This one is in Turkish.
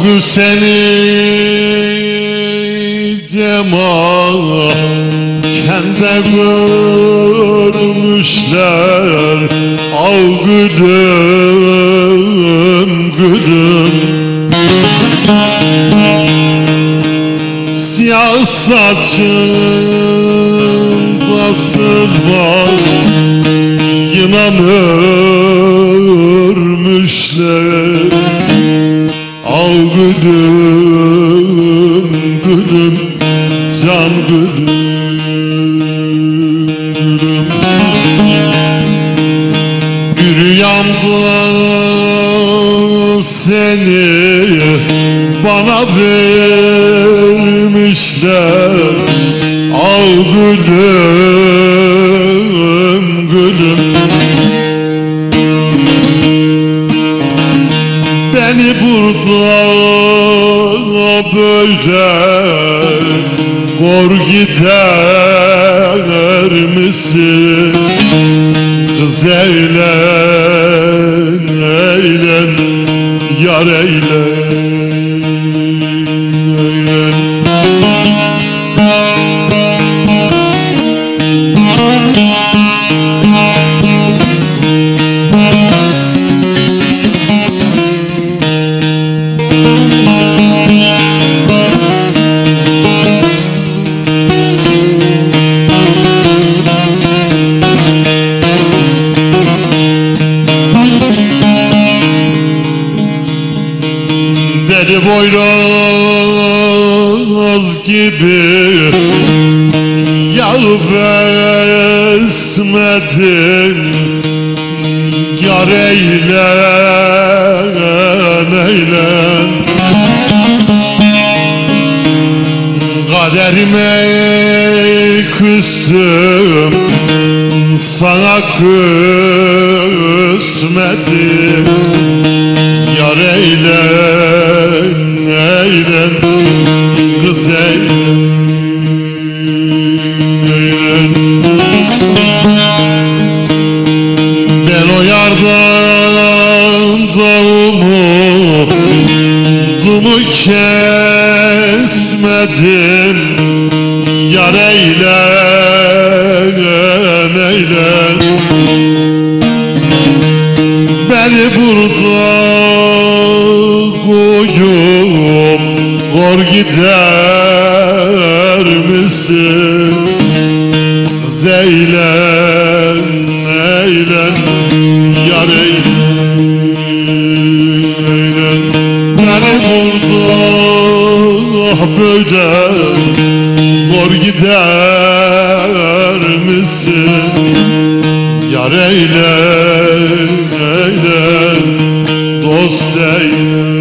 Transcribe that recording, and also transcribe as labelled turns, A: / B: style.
A: Algı seni cema Kende görmüşler. Al gülüm gülüm. Siyah saçın basır var Can gülüm Bir rüyamda seni bana vermişler. Al gülüm gülüm. Beni burada böyle Kor gider misin? Kız eğlen eğlen Yar eğlen eğlen Deli boyraz gibi. Yar besmedin Yar eylen eylen Kaderime küstüm Sana küsmedim. Yar eylen, eylen Kız eylen Ben o yardan davumu Dumu kesmedim. Yar eylen, eylen Beni burada koyup Kor gider misin? Kız eğlen, eğlen Yar eğlen, eğlen Beni burada böyle Kor gider misin? Yar eyle, eyle, dost eyle